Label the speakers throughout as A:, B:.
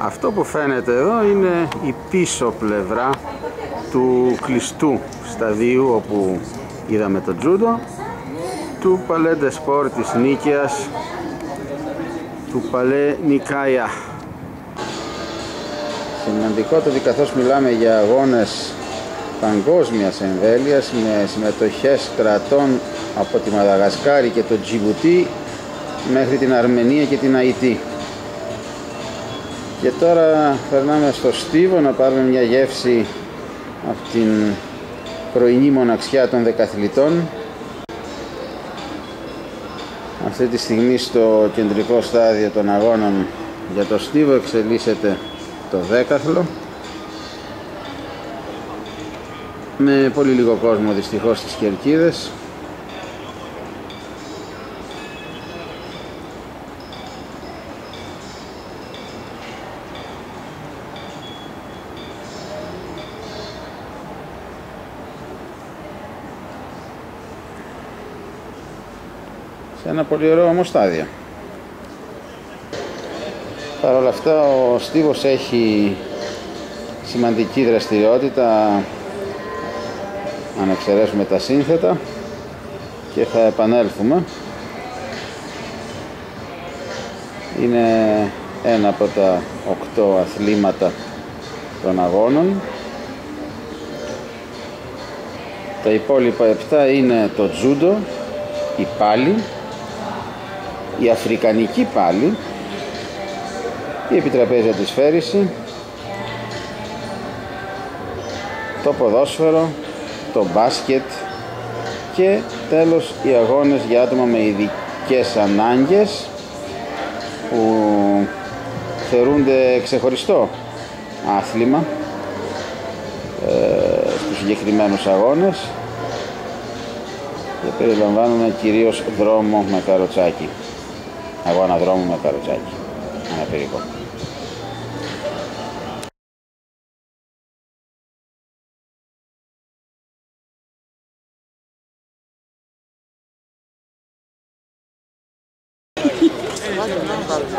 A: Αυτό που φαίνεται εδώ είναι η πίσω πλευρά του κλειστού σταδίου όπου είδαμε το τζούντο του Παλέντε Σπορ της Νίκαιας του Παλέ Νικάια Σημαντικό το ότι καθώς μιλάμε για αγώνες παγκόσμιας εμβέλειας με συμμετοχές κρατών από τη Μαδαγασκάρη και το Τζιμπουτί μέχρι την Αρμενία και την Αϊτή. Και τώρα περνάμε στο Στίβο να πάρουμε μια γεύση από την πρωινή μοναξιά των δεκαθλητών. Αυτή τη στιγμή στο κεντρικό στάδιο των αγώνων για το Στίβο εξελίσσεται το δέκαθλο με πολύ λίγο κόσμο δυστυχώς στις κερκίδες σε ένα πολύ ωραίο όμως στάδιο. Παρ' όλα αυτά ο Στίβος έχει σημαντική δραστηριότητα αν εξαιρέσουμε τα σύνθετα και θα επανέλθουμε. Είναι ένα από τα οκτώ αθλήματα των αγώνων. Τα υπόλοιπα επτά είναι το τζούντο, η πάλι, η αφρικανική πάλι, η επιτραπέζια της φέρηση, το ποδόσφαιρο, το μπάσκετ και τέλος οι αγώνες για άτομα με ειδικές ανάγκες που θεωρούνται ξεχωριστό άθλημα ε, στους συγκεκριμένους αγώνες και περιλαμβάνουν κυρίως δρόμο με καροτσάκι Agora na Dromo mataram o Jade. Ana Pericó.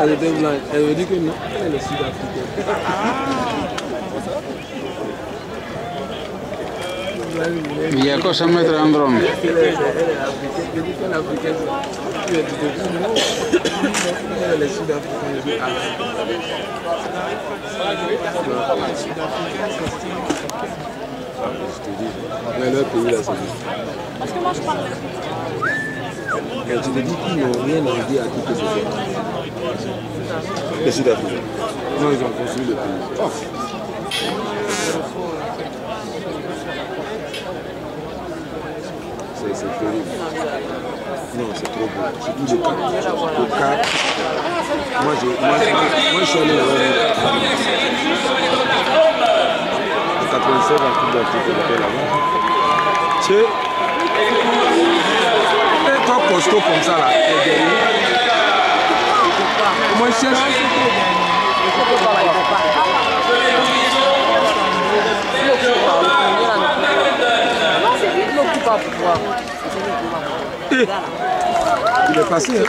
B: Elle était blanche, elle veut dire que non, elle est sud-africaine.
A: 200
B: mètres en drone. Mais leur
C: Parce que moi je parle.
B: Tu dis rien à dire à Sud-Africains. Non, ils ont construit le pays. Oh. Non, c'est trop beau. Surtout le cap. Le cap. Moi, je, moi, je suis allé là-bas. En 96, en Coupe d'Afrique, j'étais là-bas. Tu sais, un toi costaud comme ça, là, derrière. Moi, je cherche. Il est passé. Hein.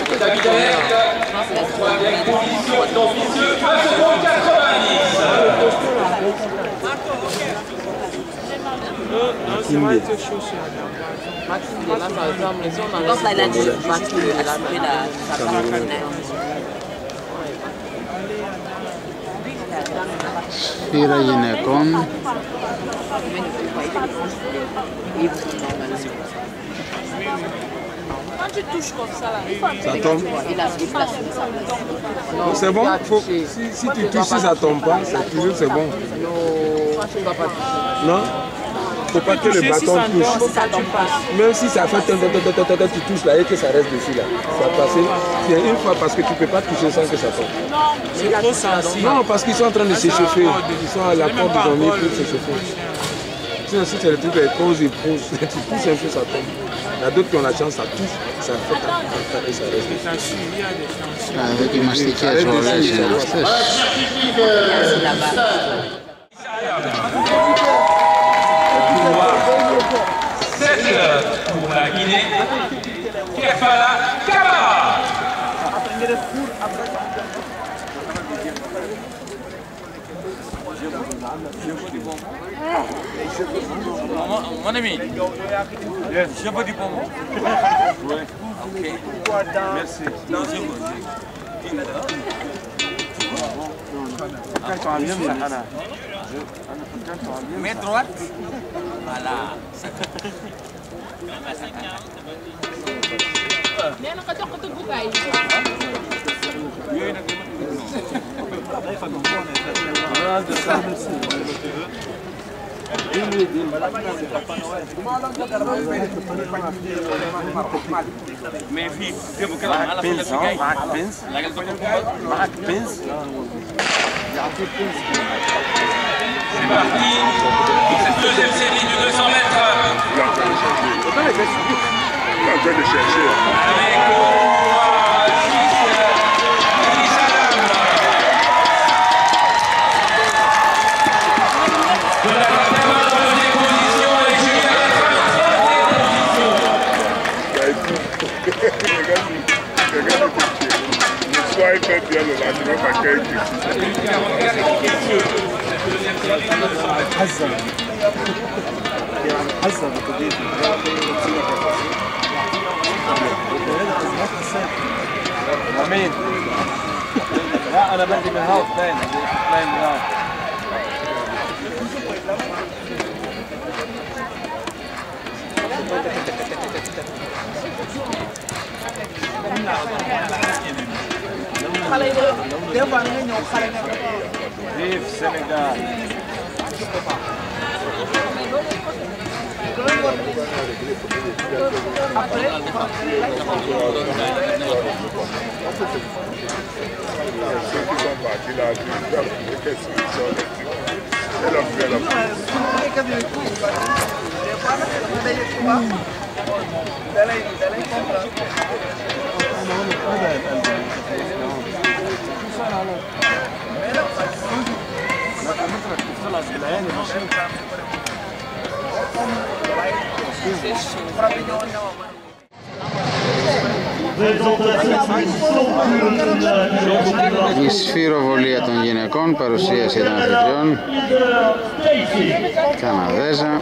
A: Thank you.
C: Quand tu touches comme ça, là,
B: Ça tombe. C'est bon Faut- si, si tu touches, si ça tombe pas, c'est toujours c'est bon. Non? Faut pas que le bâton touche. Même si ça fait tu touches là et que ça reste dessus là. Ça va passer. C'est une fois parce que tu peux pas toucher sans que ça tombe.
D: C'est trop sensible.
B: Non, parce qu'ils sont en train de s'échauffer. Ils sont à la porte ont mis pour s'échauffer. Sinon, si c'est le truc avec pause et pause, tu pousses un peu, ça tombe. Il y a d'autres qui ont la chance, ça touche, ça fait
D: Avec une mastiquée, je
A: vois là, j'ai une mastiquée.
C: C'est là-bas.
E: pour la Guinée, Kefala Kaba.
F: Mon, mon ami, je veux du bonbon.
B: Ouais.
F: Ok.
B: Merci.
F: Non, je veux. C'est parti pour cette deuxième série de 200 mètres. Avec au pouvoir, nuovo pacchetto. حزن حزن التجديد
B: امين لا أنا بدي من هاوس ثاني ثاني من هاوس
G: Thank you. xale yi des fois nga vive Sénégal Ceux
A: Η σφυροβολία των γυναικών, παρουσίαση των αθλητριών, Καναδέζα.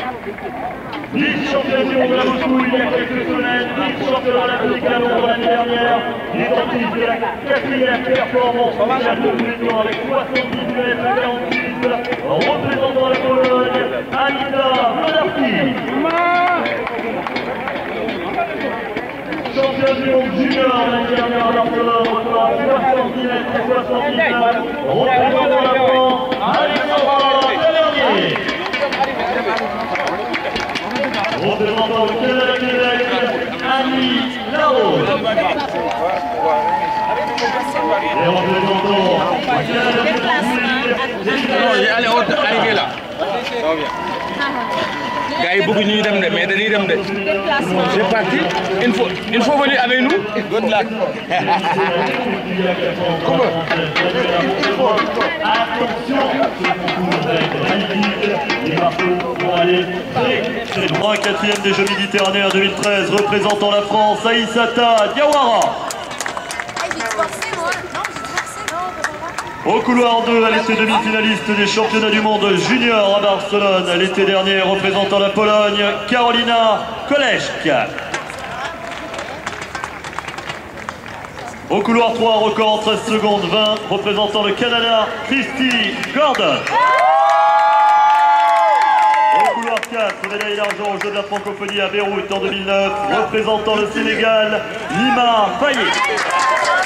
H: Vice-champion du monde à Moscou il y a quelques semaines, vice-champion olympique à Londres l'année dernière, identique de la quatrième performance de les temps avec 78 mètres 46, représentant la Pologne, Anita Wlodarski. Champion du monde junior l'année dernière à Barcelone, record à 70 mètres. 79, représentant la France, Alexandra Tavernier. Représentant le Canada Québec, Annie Larose. Et représentant le Canada
F: Allez, on arrivé là. Gars yi bëgg ñuy dem de mais dañuy dem de. C'est parti. Il faut il faut venir avec nous. Good luck.
H: C'est le bras quatrième des Jeux méditerranéens 2013 représentant la France, Aïssata Diawara. Au couloir 2, elle était demi-finaliste des championnats du monde junior à Barcelone l'été dernier, représentant la Pologne, Karolina Koleszka. Au couloir 3, record en 13 secondes 20, représentant le Canada, Christy Gordon. Au couloir 4, médaille d'argent aux Jeux de la francophonie à Beyrouth en 2009, représentant le Sénégal, Lima Payet.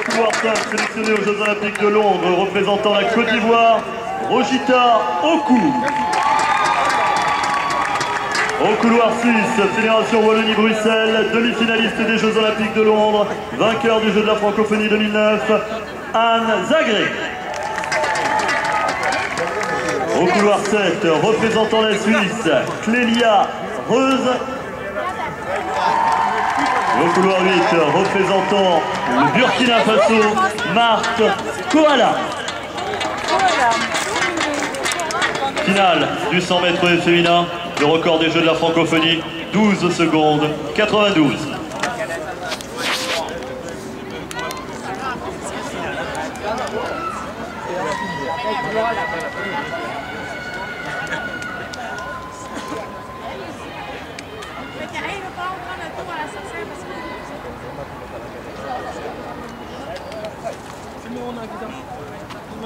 H: Couloir 5, sélectionné aux Jeux Olympiques de Londres, représentant la Côte d'Ivoire, Rojita Oku. Au couloir 6, Fédération Wallonie-Bruxelles, demi-finaliste des Jeux Olympiques de Londres, vainqueur du Jeu de la francophonie 2009, Anne Zagré. Au couloir 7, représentant la Suisse, Clélia Reuse. Au couloir 8, représentant le Burkina Faso, Marthe Koala. Finale du 100 mètres féminin, le record des Jeux de la francophonie, 12 secondes 92.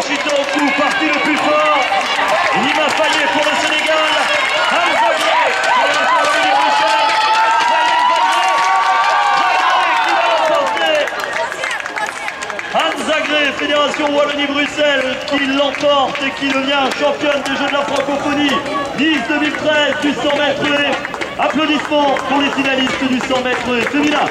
H: Ensuite au coup, parti le plus fort. Lima Fayet pour le Sénégal. Hamza Gray pour la République de Bruxelles. Fayet Zagré. Zagré qui va l'emporter. Hamza Wallonie-Bruxelles, qui l'emporte et qui devient championne des Jeux de la francophonie. Nice 2013 du 100 mètres. Applaudissements pour les finalistes du 100 mètres féminin.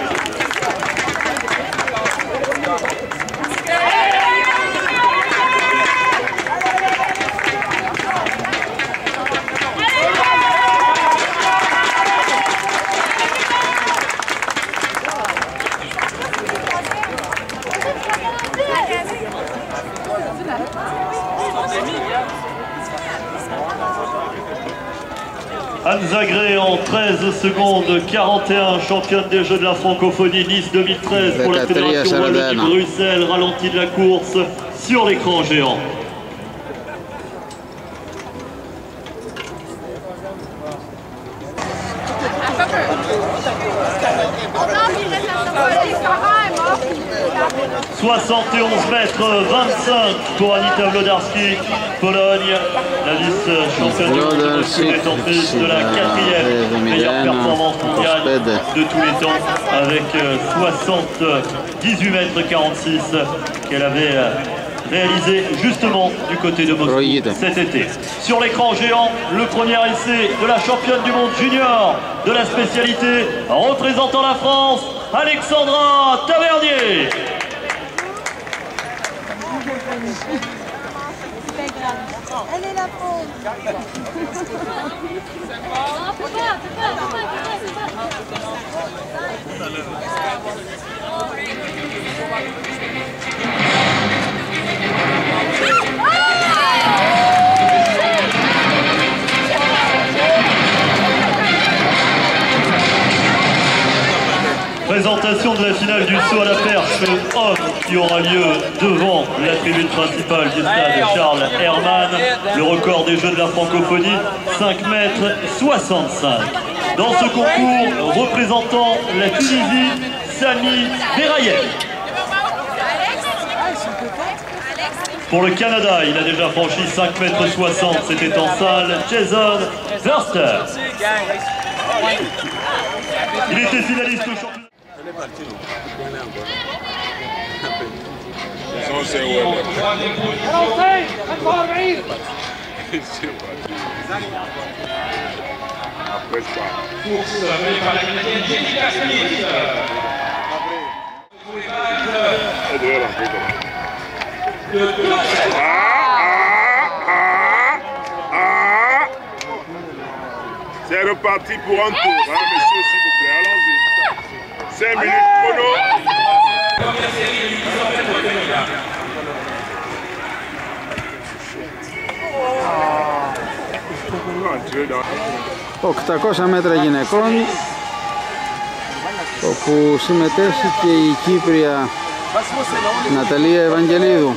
H: Zagré en 13 secondes 41, championne des Jeux de la francophonie Nice 2013 pour la Fédération. Wallonie-Bruxelles, ralenti de la course sur l'écran géant. « 71 mètres 25 pour Anita Wlodarski, Pologne, la vice-championne du monde tête de la quatrième meilleure performance mondiale de tous les temps avec euh, 78 mètres 46 qu'elle avait euh, réalisé justement du côté de Moscou cet été. Sur l'écran géant, le premier essai de la championne du monde junior de la spécialité représentant la France, Alexandra Tavernier.
I: Elle est la pauvre.
H: Présentation de la finale du saut à la perche homme qui aura lieu devant la tribune principale du stade Charles Hermann. Le record des Jeux de la francophonie, 5 mètres 65. Dans ce concours, représentant la Tunisie, Sami Berayev. Pour le Canada, il a déjà franchi 5 mètres 60, c'était en salle, Jason Verster. Il était finaliste au championnat.
G: Ils ont ces ouais, Après ça.
E: Course menée par la Canadienne Jessica Smith.
G: Elle devrait rentrer comme ça.
E: De deux
G: Ah, ah, ah, ah. C'est reparti pour un tour, hein, s'il vous plaît. Allons-y. 5 minutes chrono.
A: 800 μέτρα γυναικών όπου συμμετέχει και η Κύπρια Ναταλία Ευαγγελίδου.